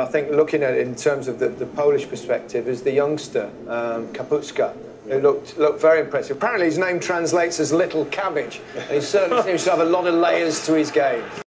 I think looking at it in terms of the, the Polish perspective is the youngster, um, Kapustka, who looked, looked very impressive. Apparently his name translates as little cabbage, and he certainly seems to have a lot of layers to his game.